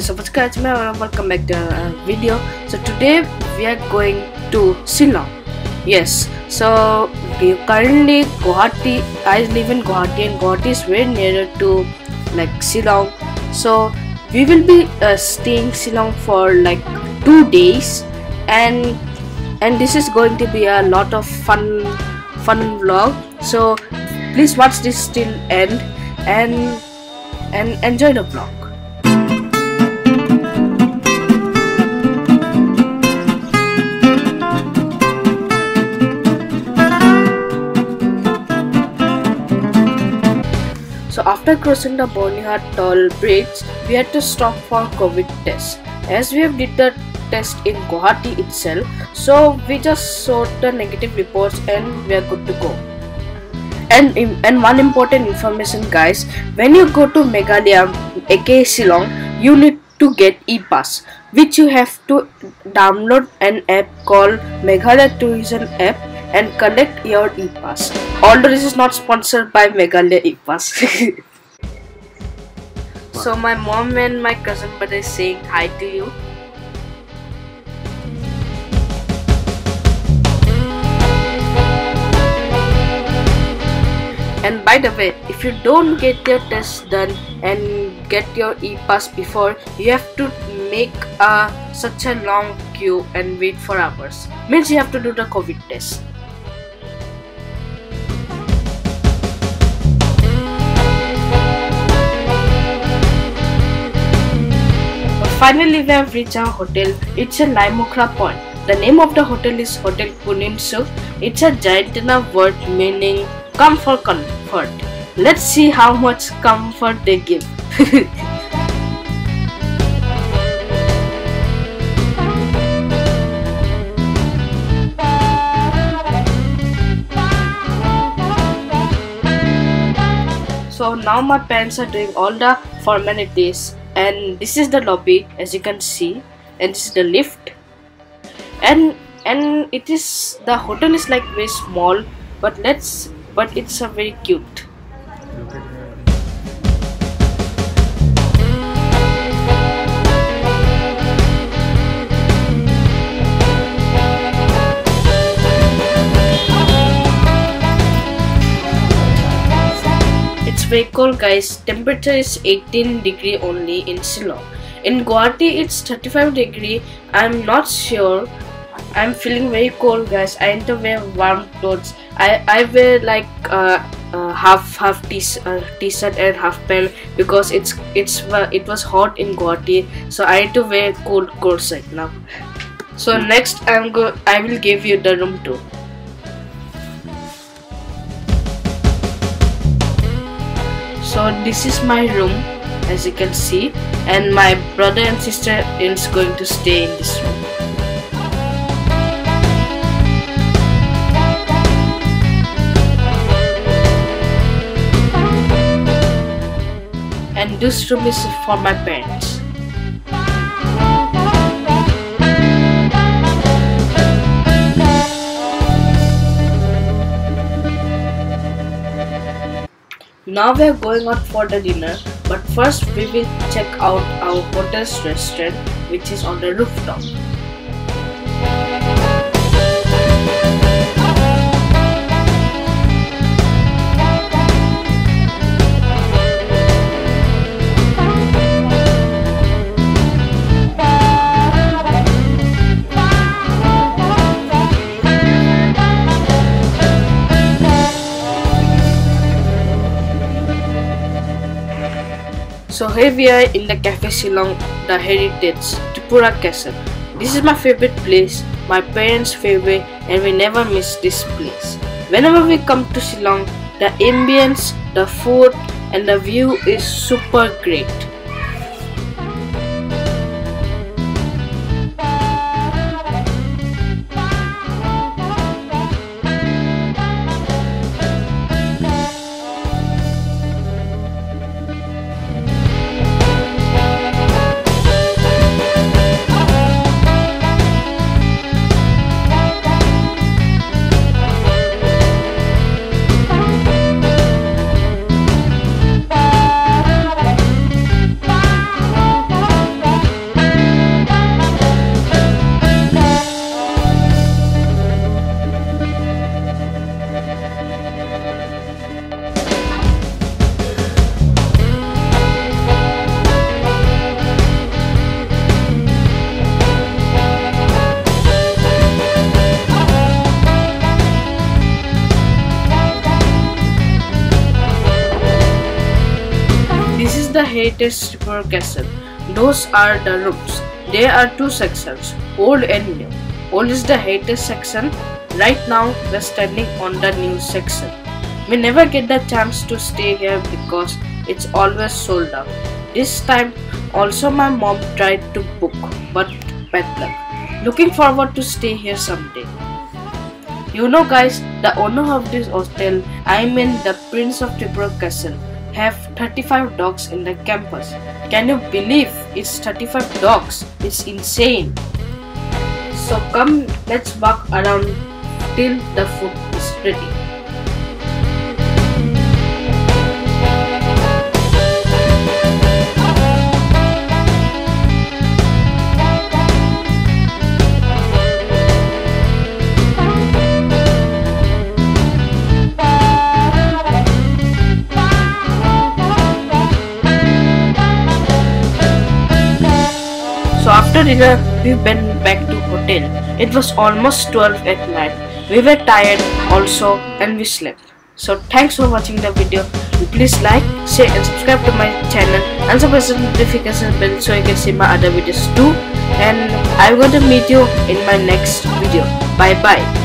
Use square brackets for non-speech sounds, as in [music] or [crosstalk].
so what's guys. Welcome back to a video. So today we are going to Shillong yes. So currently Guwahati I live in Guwahati and Guwahati is very nearer to like Shillong so we will be uh, staying Shillong for like two days. And and this is going to be a lot of fun fun vlog. So please watch this till end. And and enjoy the vlog after crossing the Byrnihat toll bridge, we had to stop for COVID test. As we have did the test in Guwahati itself, so we just saw the negative reports and we are good to go. And and one important information, guys, when you go to Meghalaya, aka Shillong, you need to get e-pass, which you have to download an app called Meghalaya Tourism app and collect your e-pass. Although this is not sponsored by Meghalaya e-pass. [laughs] so my mom and my cousin brother is saying hi to you. And by the way, if you don't get your test done and get your e-pass before, you have to make a such a long queue and wait for hours. Means you have to do the COVID test. Finally, we have reached our hotel. It's a Laitumkhrah point. The name of the hotel is Hotel Puninsuk. It's a enough word meaning come for comfort. Let's see how much comfort they give. [laughs] so now my parents are doing all the formalities and this is the lobby as you can see. And this is the lift. And and it is the hotel is like very small but let's but it's a very cute Very cold guys. Temperature is 18 degree only in Shillong. In Guwahati it's 35 degree. I'm not sure. I'm feeling very cold guys. I need to wear warm clothes. I, I wear like uh, uh, half half t uh, t-shirt and half pant because it's it's uh, it was hot in Guwahati. So I need to wear cold clothes right now. So next I'm go I will give you the room tour. So this is my room as you can see and my brother and sister is going to stay in this room. And this room is for my parents Now we are going out for the dinner, but first we will check out our hotel's restaurant which is on the rooftop. So here we are in the Cafe Shillong, the heritage Tripura Castle. This is my favorite place, my parents' favorite, and we never miss this place. Whenever we come to Shillong, the ambience, the food, and the view is super great. The Heritage Tripura Castle. Those are the rooms. There are two sections, old and new. Old is the heritage section. Right now we're standing on the new section. We never get the chance to stay here because it's always sold out. This time also my mom tried to book but bad luck. Looking forward to stay here someday. You know guys, the owner of this hostel, I mean the Prince of Tripura Castle, have 35 dogs in the campus. Can you believe it's 35 dogs? It's insane. So come, let's walk around till the food is ready. After dinner, we went back to hotel. It was almost 12 at night. We were tired also and we slept. So thanks for watching the video. Please like, share and subscribe to my channel and press the notification bell so you can see my other videos too. And I'm going to meet you in my next video. Bye bye.